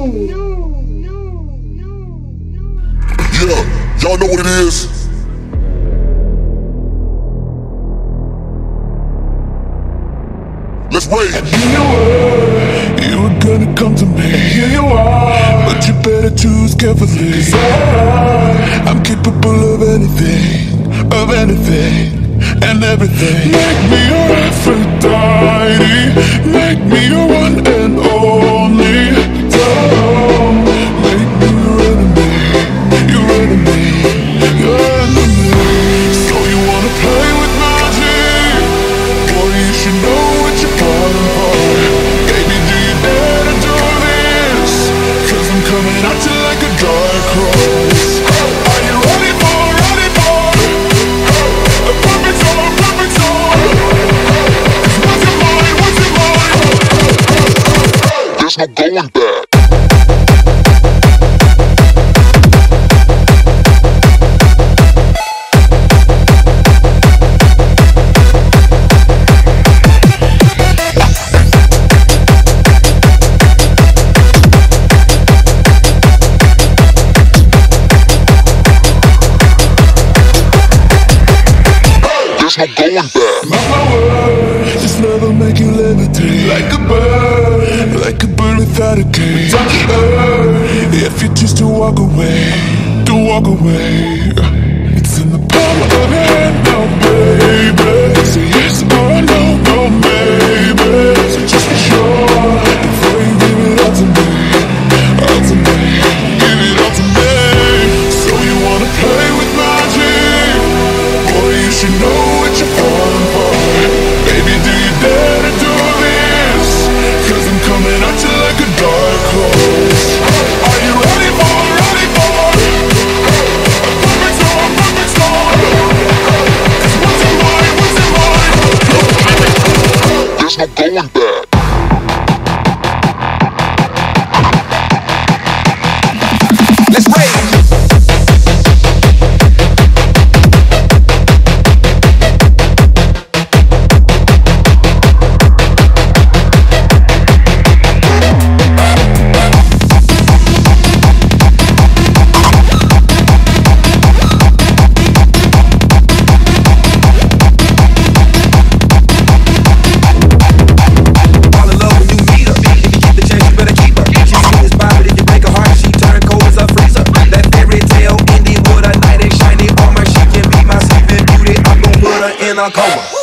Yeah, y'all know what it is. Let's wait. Here you were, you were gonna come to me. Here you are, but you better choose carefully. Cause I, I'm capable of anything, of anything, and everything. Make me your Aphrodite. there's no going back. There's no going back. My power, just love will make you levitate like a bird. walk away, to walk away. in a coma.